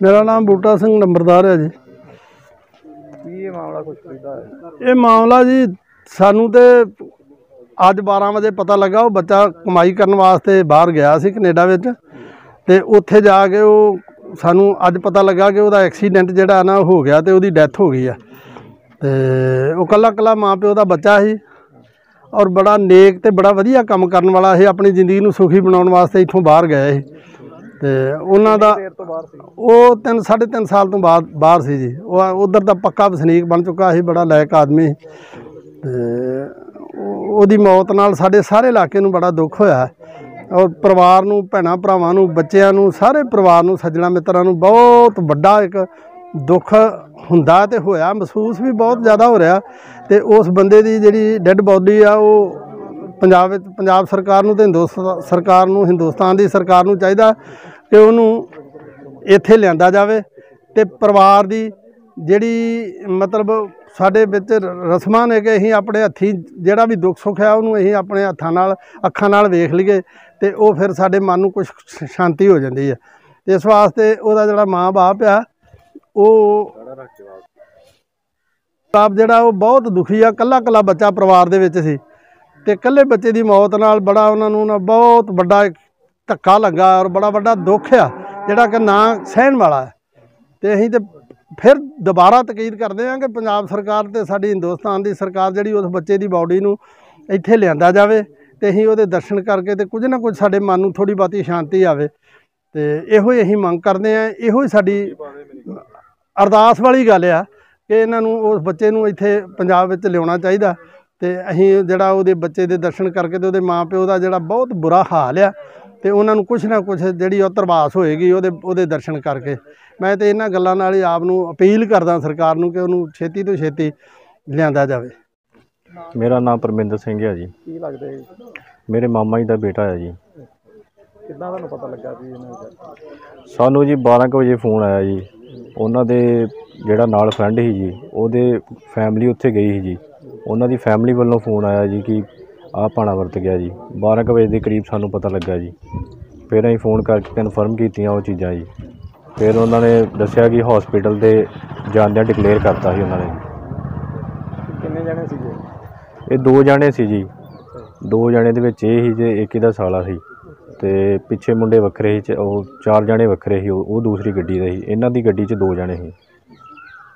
ਮੇਰਾ ਨਾਮ ਬੂਟਾ ਸਿੰਘ ਨੰਬਰਦਾਰ ਹੈ ਜੀ। ਕੀ ਇਹ ਮਾਮਲਾ ਕੁਝ ਪੈਦਾ ਹੈ? ਇਹ ਮਾਮਲਾ ਜੀ ਸਾਨੂੰ ਤੇ ਅੱਜ 12 ਵਜੇ ਪਤਾ ਲੱਗਾ ਉਹ ਬੱਚਾ ਕਮਾਈ ਕਰਨ ਵਾਸਤੇ ਬਾਹਰ ਗਿਆ ਸੀ ਕੈਨੇਡਾ ਵਿੱਚ। ਤੇ ਉੱਥੇ ਜਾ ਕੇ ਉਹ ਸਾਨੂੰ ਅੱਜ ਪਤਾ ਲੱਗਾ ਕਿ ਉਹਦਾ ਐਕਸੀਡੈਂਟ ਜਿਹੜਾ ਨਾ ਹੋ ਗਿਆ ਤੇ ਉਹਦੀ ਡੈਥ ਹੋ ਗਈ ਆ। ਤੇ ਉਹ ਕੱਲਾ ਕੱਲਾ ਮਾਂ ਪਿਓ ਦਾ ਬੱਚਾ ਸੀ ਔਰ ਬੜਾ ਨੇਕ ਤੇ ਬੜਾ ਵਧੀਆ ਕੰਮ ਕਰਨ ਵਾਲਾ ਸੀ ਆਪਣੀ ਜ਼ਿੰਦਗੀ ਨੂੰ ਸੁਖੀ ਬਣਾਉਣ ਵਾਸਤੇ ਇੱਥੋਂ ਬਾਹਰ ਗਏ ਸੀ ਤੇ ਉਹਨਾਂ ਦਾ ਉਹ ਤਿੰਨ ਸਾਢੇ ਤਿੰਨ ਸਾਲ ਤੋਂ ਬਾਅਦ ਬਾਹਰ ਸੀ ਜੀ। ਉਹ ਉਧਰ ਦਾ ਪੱਕਾ ਵਸਨੀਕ ਬਣ ਚੁੱਕਾ ਸੀ ਬੜਾ ਲਾਇਕ ਆਦਮੀ। ਤੇ ਉਹ- ਉਹਦੀ ਮੌਤ ਨਾਲ ਸਾਡੇ ਸਾਰੇ ਇਲਾਕੇ ਨੂੰ ਬੜਾ ਦੁੱਖ ਹੋਇਆ। ਔਰ ਪਰਿਵਾਰ ਨੂੰ ਭੈਣਾਂ ਭਰਾਵਾਂ ਨੂੰ ਬੱਚਿਆਂ ਨੂੰ ਸਾਰੇ ਪਰਿਵਾਰ ਨੂੰ ਸੱਜਣਾ ਮਿੱਤਰਾਂ ਨੂੰ ਬਹੁਤ ਵੱਡਾ ਇੱਕ ਦੁੱਖ ਹੁੰਦਾ ਤੇ ਹੋਇਆ, ਮਹਿਸੂਸ ਵੀ ਬਹੁਤ ਜ਼ਿਆਦਾ ਹੋ ਰਿਹਾ ਤੇ ਉਸ ਬੰਦੇ ਦੀ ਜਿਹੜੀ ਡੈੱਡ ਬੋਡੀ ਆ, ਉਹ ਪੰਜਾਬ ਵਿੱਚ, ਪੰਜਾਬ ਸਰਕਾਰ ਨੂੰ ਤੇ ਹਿੰਦੁਸਤਾਨ ਸਰਕਾਰ ਨੂੰ, ਹਿੰਦੁਸਤਾਨ ਦੀ ਸਰਕਾਰ ਨੂੰ ਚਾਹੀਦਾ ਕਿ ਉਹਨੂੰ ਇੱਥੇ ਲਿਆਂਦਾ ਜਾਵੇ ਤੇ ਪਰਿਵਾਰ ਦੀ ਜਿਹੜੀ ਮਤਲਬ ਸਾਡੇ ਵਿੱਚ ਰਸਮਾਂ ਨੇ ਕਿ ਅਸੀਂ ਆਪਣੇ ਹੱਥੀਂ ਜਿਹੜਾ ਵੀ ਦੁੱਖ ਸੁੱਖ ਆ, ਉਹਨੂੰ ਅਸੀਂ ਆਪਣੇ ਹੱਥਾਂ ਨਾਲ, ਅੱਖਾਂ ਨਾਲ ਵੇਖ ਲਈਏ ਤੇ ਉਹ ਫਿਰ ਸਾਡੇ ਮਨ ਨੂੰ ਕੁਝ ਸ਼ਾਂਤੀ ਹੋ ਜਾਂਦੀ ਹੈ ਤੇ ਇਸ ਵਾਸਤੇ ਉਹਦਾ ਜਿਹੜਾ ਮਾਂ-ਬਾਪ ਆ ਉਹ ਬਾਪ ਜਿਹੜਾ ਉਹ ਬਹੁਤ ਦੁਖੀ ਆ ਕੱਲਾ ਕੱਲਾ ਬੱਚਾ ਪਰਿਵਾਰ ਦੇ ਵਿੱਚ ਸੀ ਤੇ ਇਕੱਲੇ ਬੱਚੇ ਦੀ ਮੌਤ ਨਾਲ ਬੜਾ ਉਹਨਾਂ ਨੂੰ ਨਾ ਬਹੁਤ ਵੱਡਾ ਧੱਕਾ ਲੱਗਾ ਔਰ ਬੜਾ ਵੱਡਾ ਦੁੱਖ ਆ ਜਿਹੜਾ ਕਿ ਨਾ ਸਹਿਣ ਵਾਲਾ ਹੈ। ਤੇ ਅਸੀਂ ਤੇ ਫਿਰ ਦੁਬਾਰਾ ਤਕੀਦ ਕਰਦੇ ਹਾਂ ਕਿ ਪੰਜਾਬ ਸਰਕਾਰ ਤੇ ਸਾਡੀ ਹਿੰਦੁਸਤਾਨ ਦੀ ਸਰਕਾਰ ਜਿਹੜੀ ਉਸ ਬੱਚੇ ਦੀ ਬਾਡੀ ਨੂੰ ਇੱਥੇ ਲਿਆਂਦਾ ਜਾਵੇ ਤੇ ਅਸੀਂ ਉਹਦੇ ਦਰਸ਼ਨ ਕਰਕੇ ਤੇ ਕੁਝ ਨਾ ਕੁਝ ਸਾਡੇ ਮਨ ਨੂੰ ਥੋੜੀ ਬਾਤੀ ਸ਼ਾਂਤੀ ਆਵੇ। ਤੇ ਇਹੋ ਹੀ ਅਸੀਂ ਮੰਗ ਕਰਦੇ ਹਾਂ ਇਹੋ ਹੀ ਸਾਡੀ ਅਰਦਾਸ ਵਾਲੀ ਗੱਲ ਆ ਕਿ ਇਹਨਾਂ ਨੂੰ ਉਸ ਬੱਚੇ ਨੂੰ ਇੱਥੇ ਪੰਜਾਬ ਵਿੱਚ ਲਿਆਉਣਾ ਚਾਹੀਦਾ ਤੇ ਅਸੀਂ ਜਿਹੜਾ ਉਹਦੇ ਬੱਚੇ ਦੇ ਦਰਸ਼ਨ ਕਰਕੇ ਤੇ ਉਹਦੇ ਮਾਪਿਓ ਦਾ ਜਿਹੜਾ ਬਹੁਤ ਬੁਰਾ ਹਾਲ ਆ ਤੇ ਉਹਨਾਂ ਨੂੰ ਕੁਝ ਨਾ ਕੁਝ ਜਿਹੜੀ ਉਹ ਤਰਵਾਸ ਹੋਏਗੀ ਉਹਦੇ ਉਹਦੇ ਦਰਸ਼ਨ ਕਰਕੇ। ਮੈਂ ਤੇ ਇਹਨਾਂ ਗੱਲਾਂ ਨਾਲ ਹੀ ਆਪ ਨੂੰ ਅਪੀਲ ਕਰਦਾ ਸਰਕਾਰ ਨੂੰ ਕਿ ਉਹਨੂੰ ਛੇਤੀ ਤੋਂ ਛੇਤੀ ਲਿਆਂਦਾ ਜਾਵੇ। ਮੇਰਾ ਨਾਮ ਪਰਮਿੰਦਰ ਸਿੰਘ ਹੈ ਜੀ। ਕੀ ਲੱਗਦਾ ਜੀ? ਮੇਰੇ ਮਾਮਾ ਜੀ ਦਾ ਬੇਟਾ ਹੈ ਜੀ। ਕਿੱਦਾਂ ਤੁਹਾਨੂੰ ਪਤਾ ਲੱਗਾ ਵੀ ਇਹਨਾਂ ਦਾ? ਸਾਨੂੰ ਜੀ 12 ਕੁ ਵਜੇ ਫੋਨ ਆਇਆ ਜੀ। ਉਹਨਾਂ ਦੇ ਜਿਹੜਾ ਨਾਲ ਫਰੈਂਡ ਸੀ ਜੀ ਉਹਦੇ ਫੈਮਿਲੀ ਉੱਥੇ ਗਈ ਸੀ ਜੀ। ਉਹਨਾਂ ਦੀ ਫੈਮਿਲੀ ਵੱਲੋਂ ਫੋਨ ਆਇਆ ਜੀ ਕਿ ਆਹ ਪਾਣਾ ਵਰਤ ਗਿਆ ਜੀ। 12 ਕੁ ਵਜੇ ਦੇ ਕਰੀਬ ਸਾਨੂੰ ਪਤਾ ਲੱਗਾ ਜੀ। ਫਿਰ ਅਸੀਂ ਫੋਨ ਕਰਕੇ ਕਨਫਰਮ ਕੀਤੀਆਂ ਉਹ ਚੀਜ਼ਾਂ ਜੀ। ਫਿਰ ਉਹਨਾਂ ਨੇ ਦੱਸਿਆ ਕਿ ਹਸਪੀਟਲ ਦੇ ਜਾਂਦਿਆਂ ਡਿਕਲੇਅਰ ਕਰਤਾ ਸੀ ਉਹਨਾਂ ਨੇ। ਕਿੰਨੇ ਜਣੇ ਸੀਗੇ? ਇਹ ਦੋ ਜਾਣੇ ਸੀ ਜੀ। ਦੋ ਜਾਣੇ ਦੇ ਵਿੱਚ ਇਹ ਸੀ ਤੇ ਇੱਕ ਇਹਦਾ ਸਾਲਾ ਸੀ। ਤੇ ਪਿੱਛੇ ਮੁੰਡੇ ਵੱਖਰੇ ਸੀ ਚ- ਉਹ ਚਾਰ ਜਾਣੇ ਵੱਖਰੇ ਸੀ ਉਹ ਉਹ ਦੂਸਰੀ ਗੱਡੀ ਦੇ ਸੀ। ਇਹਨਾਂ ਦੀ ਗੱਡੀ 'ਚ ਦੋ ਜਾਣੇ ਸੀ।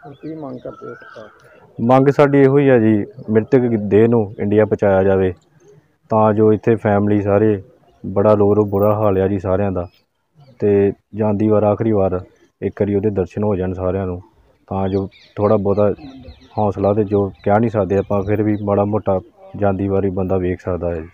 ਹੁਣ ਕੀ ਮੰਗ ਕਰਦੇ ਹੋ ਸਰਕਾਰ ਤੋਂ? ਮੰਗ ਸਾਡੀ ਇਹੋ ਹੀ ਆ ਜੀ ਮ੍ਰਿਤਕ ਦੇਹ ਨੂੰ ਇੰਡੀਆ ਪਹੁੰਚਾਇਆ ਜਾਵੇ। ਤਾਂ ਜੋ ਇੱਥੇ ਫੈਮਿਲੀ ਸਾਰੇ ਬੜਾ ਰੋ ਰੋ ਬੁਰਾ ਹਾਲ ਆ ਜੀ ਸਾਰਿਆਂ ਦਾ। ਤੇ ਜਾਂਦੀ ਵਾਰ ਆਖਰੀ ਵਾਰ ਇੱਕ ਵਾਰੀ ਉਹਦੇ ਦਰਸ਼ਨ ਹੋ ਜਾਣ ਸਾਰਿਆਂ ਨੂੰ। ਤਾਂ ਜੋ ਥੋੜਾ ਬਹੁਤਾ ਹੌਸਲਾ ਤੇ ਜੋ ਕਹਿ ਨਹੀਂ ਸਕਦੇ ਆਪਾਂ ਫਿਰ ਵੀ ਮਾੜਾ ਮੋਟਾ ਜਾਂਦੀ ਵਾਰੀ ਬੰਦਾ ਵੇਖ ਸਕਦਾ ਹੈ ਜੀ।